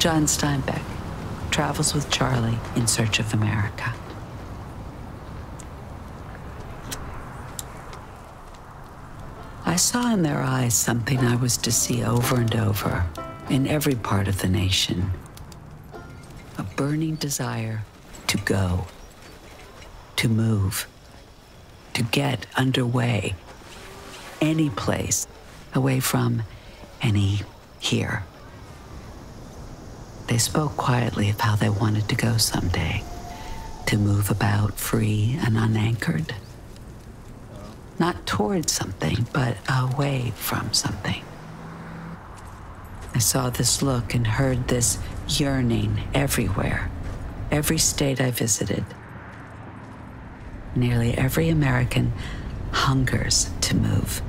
John Steinbeck travels with Charley in search of America. I saw in their eyes something I was to see over and over in every part of the nation a burning desire to go, to move, to get underway, any place away from any here. They spoke quietly of how they wanted to go someday, to move about free and unanchored. Not towards something, but away from something. I saw this look and heard this yearning everywhere, every state I visited. Nearly every American hungers to move